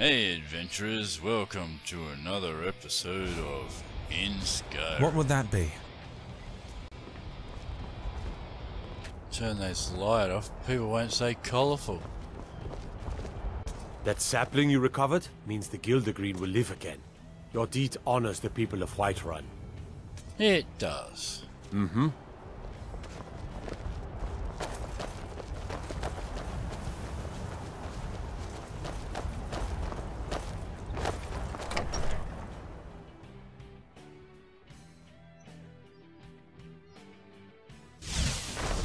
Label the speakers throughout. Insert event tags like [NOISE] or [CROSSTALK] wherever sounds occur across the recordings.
Speaker 1: Hey adventurers, welcome to another episode of In Skyrim.
Speaker 2: What would that be?
Speaker 1: Turn this light off, people won't say colourful.
Speaker 3: That sapling you recovered means the Gildergreen will live again. Your deed honors the people of Whiterun.
Speaker 1: It does.
Speaker 3: Mm-hmm.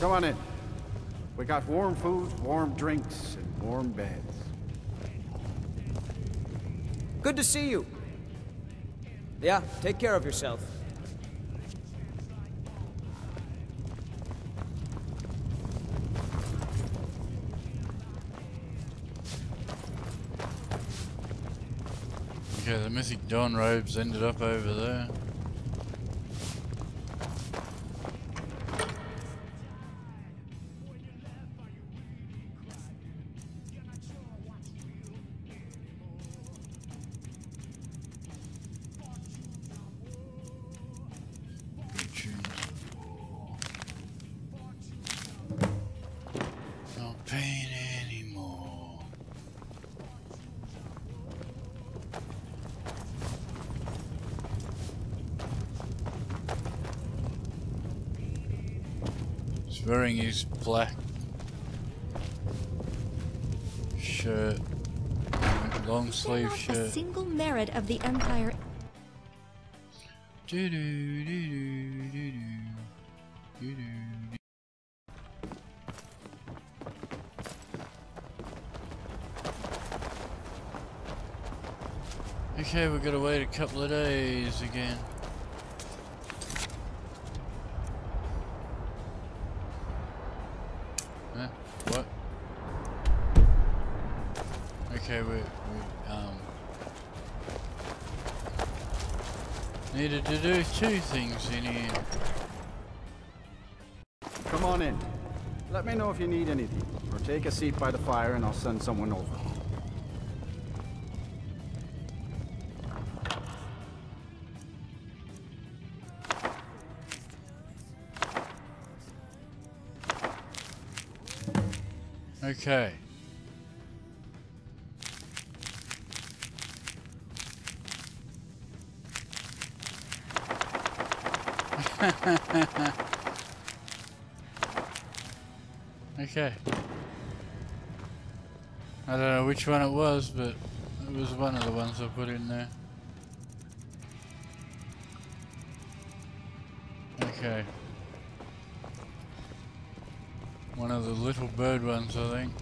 Speaker 4: Come on in. We got warm food, warm drinks, and warm beds.
Speaker 5: Good to see you. Yeah, take care of yourself.
Speaker 1: Okay, the mythic Dawn robes ended up over there. Wearing his black shirt, long sleeve
Speaker 6: not a single merit of the Empire.
Speaker 1: Do do do do do do do do. Okay, we gotta wait a couple of days again. Do two things in here.
Speaker 4: Come on in. Let me know if you need anything, or take a seat by the fire and I'll send someone over.
Speaker 1: Okay. [LAUGHS] okay. I don't know which one it was, but it was one of the ones I put in there. Okay. One of the little bird ones, I think.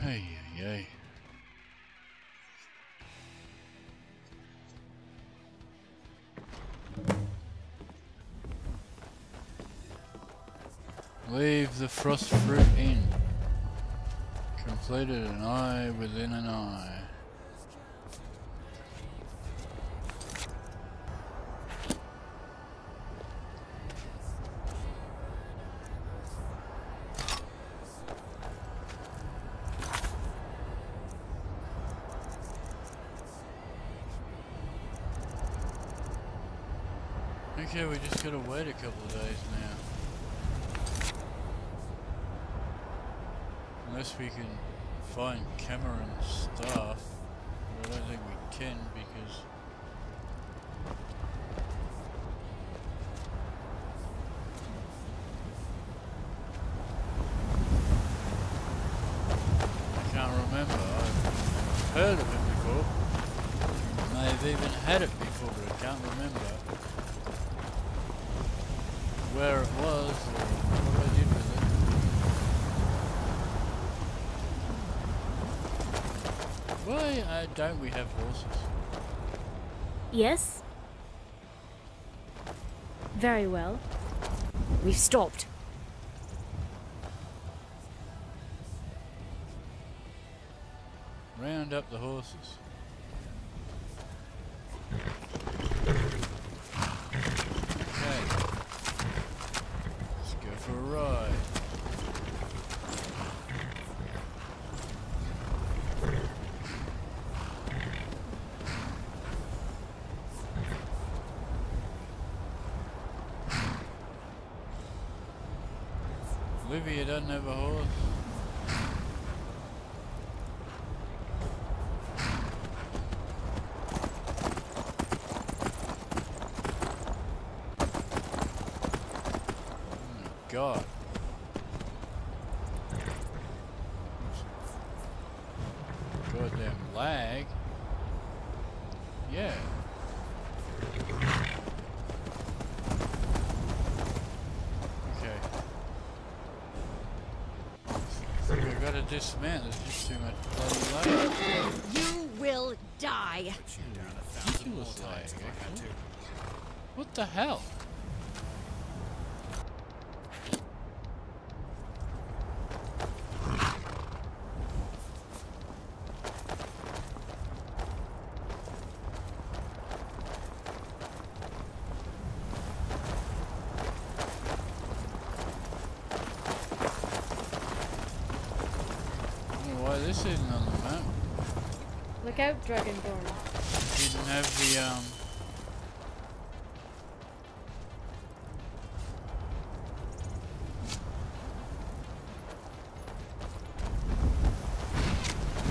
Speaker 1: Hey, hey, frost fruit in. Completed an eye within an eye. Okay, we just gotta wait a couple of days now. Unless we can find Cameron's stuff, I don't think we can because I can't remember. I've heard of it before. May have even had it before, but I can't remember where it was or what I did with it. Why uh, don't we have horses?
Speaker 6: Yes? Very well. We've stopped.
Speaker 1: Round up the horses. Okay. Let's go for a ride. Olivia doesn't have a horse. Oh my god. Goddamn lag. Yeah. Okay. Think I gotta. There's just too much bloody lag.
Speaker 6: You will die.
Speaker 1: Ridiculous lag, actually. What the hell? This isn't on the map.
Speaker 6: Look out, Dragonborn.
Speaker 1: Didn't have the um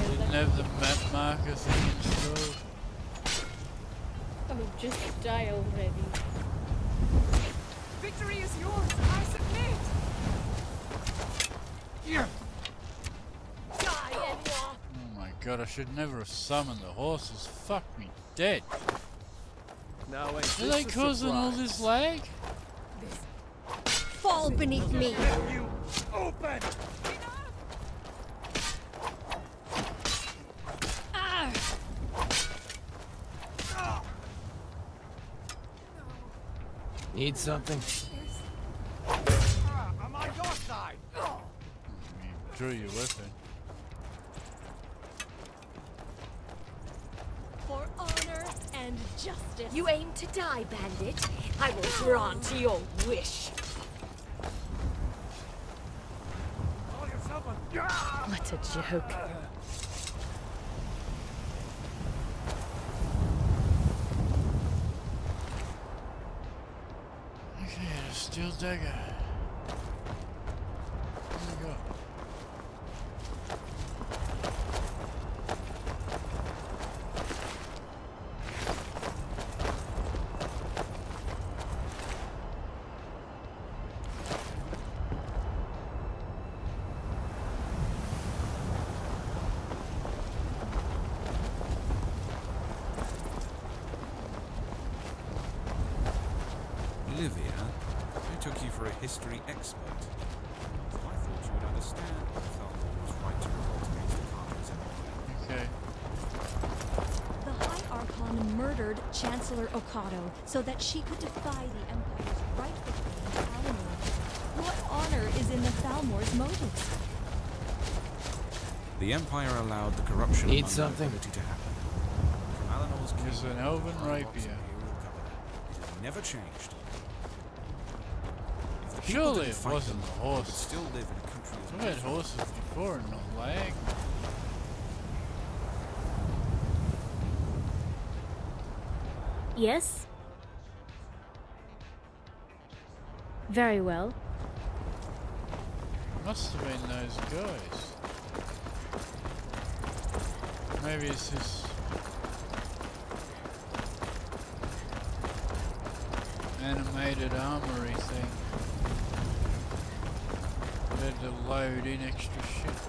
Speaker 1: didn't have the map marker thing installed.
Speaker 6: Oh, just die already.
Speaker 2: Victory is yours. I submit. Die, Enwa.
Speaker 1: Oh my god, I should never have summoned the horses. Fuck me dead.
Speaker 3: Now, wait,
Speaker 1: Are they causing all this lag?
Speaker 6: Fall beneath me. Ah!
Speaker 7: Need something?
Speaker 3: I'm on your side!
Speaker 1: You drew your weapon.
Speaker 6: For honor and justice. You aim to die, bandit. I will grant your wish. What a joke.
Speaker 1: Okay, steel dagger. There we go.
Speaker 8: Olivia, I took you for a history expert. I thought you would understand that Thalmor was right to revolt against the Carter's empire.
Speaker 1: Okay.
Speaker 6: The High Archon murdered Chancellor Okado so that she could defy the Empire's rightful claim to Alinor. What honor is in the Thalmor's motives?
Speaker 8: The Empire allowed the corruption
Speaker 7: Need
Speaker 8: among
Speaker 7: something?
Speaker 8: nobility to happen. From Alinor's
Speaker 1: It's an elven rapier.
Speaker 8: It has never changed. If the people
Speaker 1: Surely it wasn't
Speaker 8: them,
Speaker 1: the
Speaker 8: horse. would still live in a country
Speaker 1: I've had horses before and no lag.
Speaker 6: Yes? Very well.
Speaker 1: Must have been those guys. Maybe it's this animated armory thing. To load in extra shit.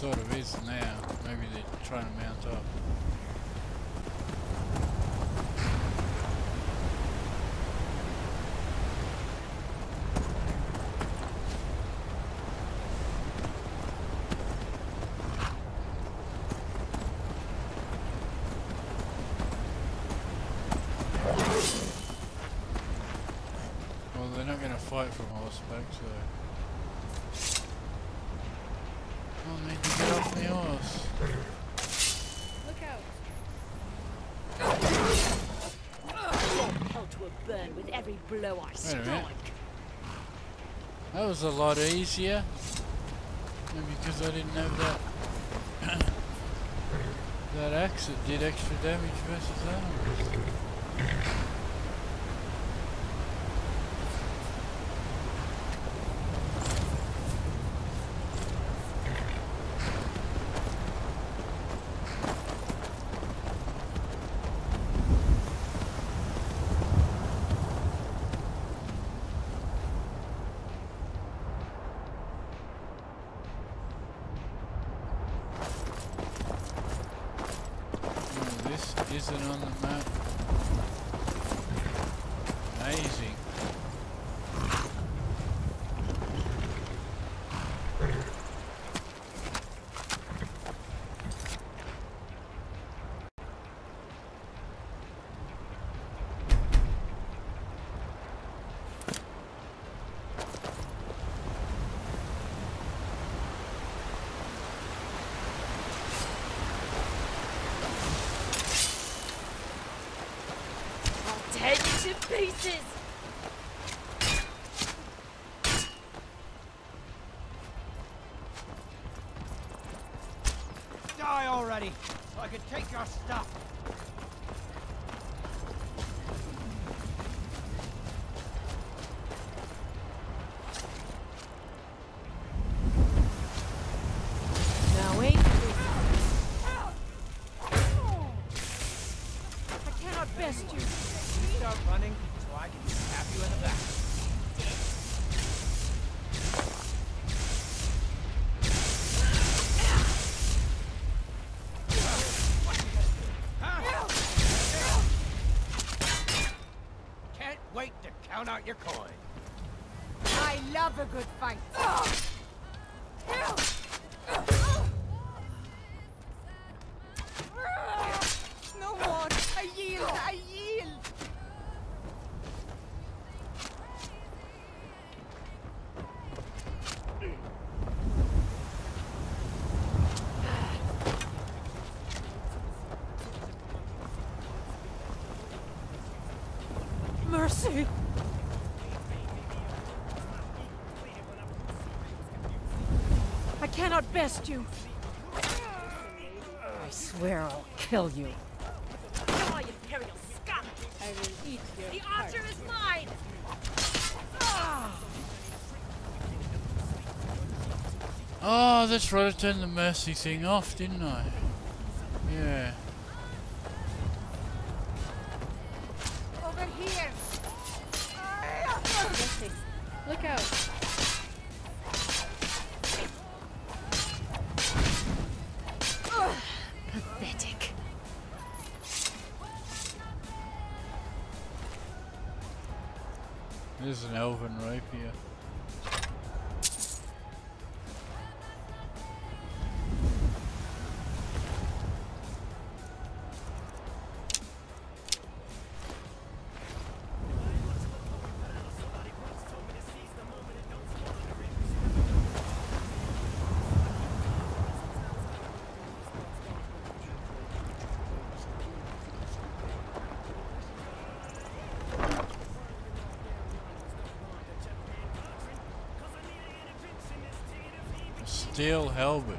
Speaker 1: sort of is now. Maybe they're trying to mount up. Well, they're not going to fight from horseback, so...
Speaker 2: Look out.
Speaker 9: Hell to a burn with every blow I strike.
Speaker 1: That was a lot easier. And because I didn't have that... [CLEARS THROAT] that axe that did extra damage versus armor. Oh, this isn't on the map. Amazing.
Speaker 9: I'll you to pieces.
Speaker 5: Die already, so I can take your stuff.
Speaker 2: Good fight. No more. I yield. I yield. Mercy. I cannot best you. I swear I'll kill you.
Speaker 9: Die, Imperial scum!
Speaker 2: I will eat your
Speaker 9: The archer is mine!
Speaker 1: Oh, that's right, I turned the mercy thing off, didn't I? Yeah.
Speaker 2: Over here. Look out.
Speaker 1: This is an elven rapier. Steel helmet.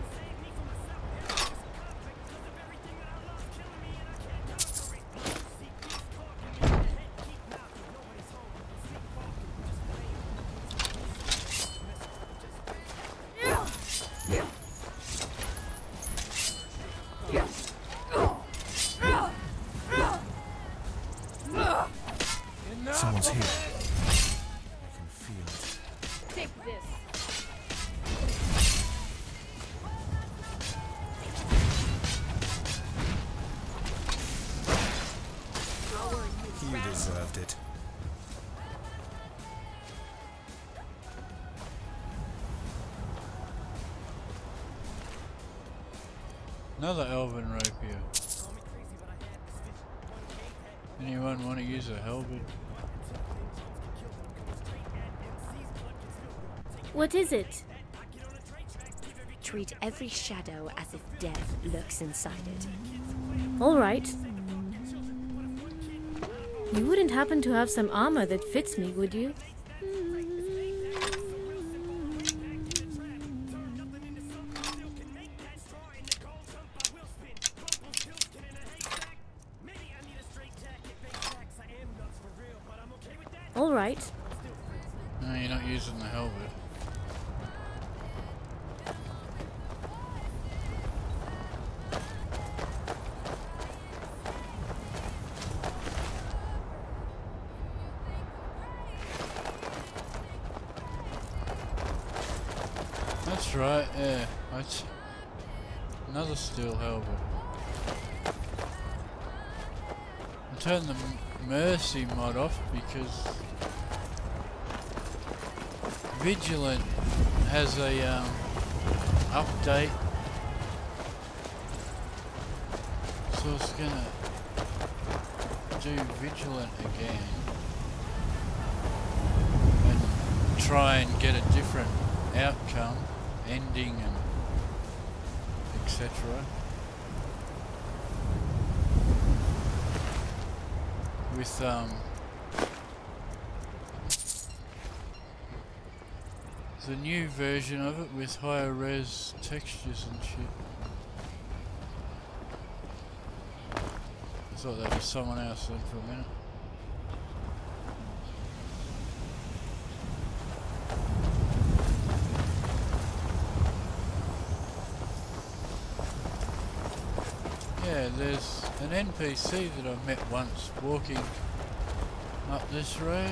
Speaker 8: Someone's here. I can feel it.
Speaker 2: Take this.
Speaker 1: Another elven rapier. Anyone want to use a halberd?
Speaker 9: What is it? Treat every shadow as if death lurks inside it. All right. You wouldn't happen to have some armor that fits me, would you? Right,
Speaker 1: yeah. That's another steel halberd. I turned the Mercy mod off because Vigilant has a um, update, so it's gonna do Vigilant again and try and get a different outcome, ending and etc. With um, the new version of it with higher res textures and shit. I thought that was someone else then for a minute. Yeah, there's an NPC that I met once walking up this road.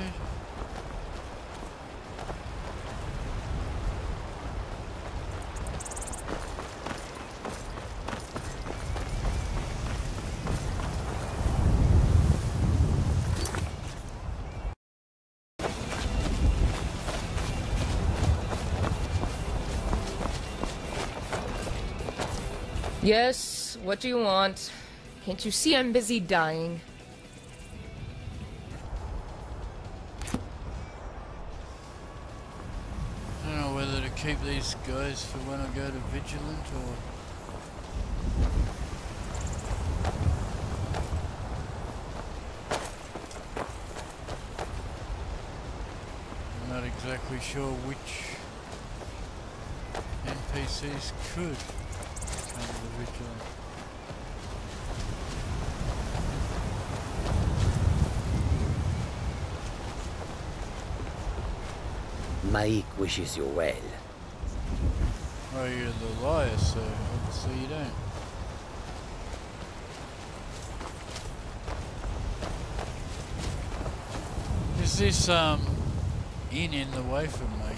Speaker 10: Yes, what do you want? Can't you see I'm busy dying?
Speaker 1: I don't know whether to keep these guys for when I go to Vigilant or... I'm not exactly sure which NPCs could come to Vigilant.
Speaker 11: M'aiq wishes you well.
Speaker 1: Oh, you're the liar, so obviously you don't. Is this um inn in the way from me?